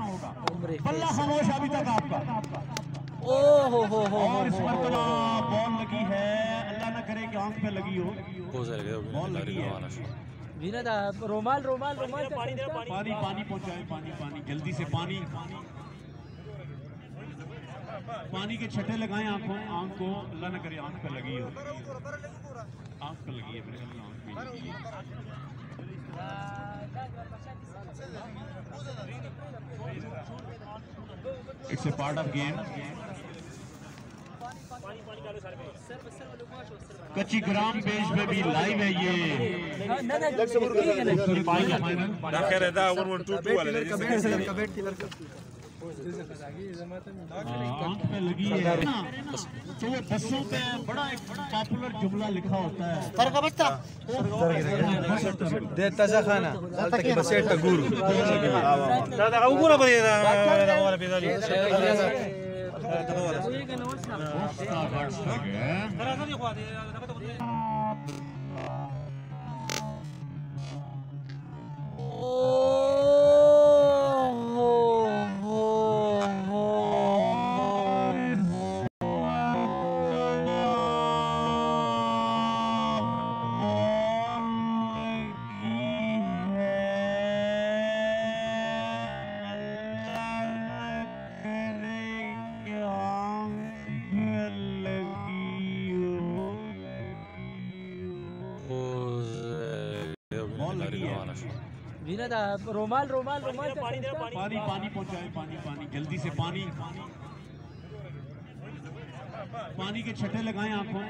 होगा। बल्ला खामोश अभी तक आपका। ओ हो हो हो और इस मरतबा बॉल लगी है। अल्लाह ना करे कि आँख पे लगी हो। बॉल लगी है। रोमाल रोमाल रोमाल पानी पानी पहुँचाए पानी पानी जल्दी से पानी। पानी के छठे लगाएँ आँखों आँख को अल्लाह ना करे आँख पे लगी हो। आँख पे लगी है मेरे आँख पे it's a part of game कच्ची ग्राम पेज में भी लाइव है ये। फाइनल आँख पे लगी है तो वो बसों पे बड़ा एक पॉपुलर जुमला लिखा होता है देता खाना हैं। विनोद रोमाल रोमाल रोमाल पानी पानी पहुँचाए पानी पानी। जल्दी से पानी। पानी के छठे लगाएँ आँखों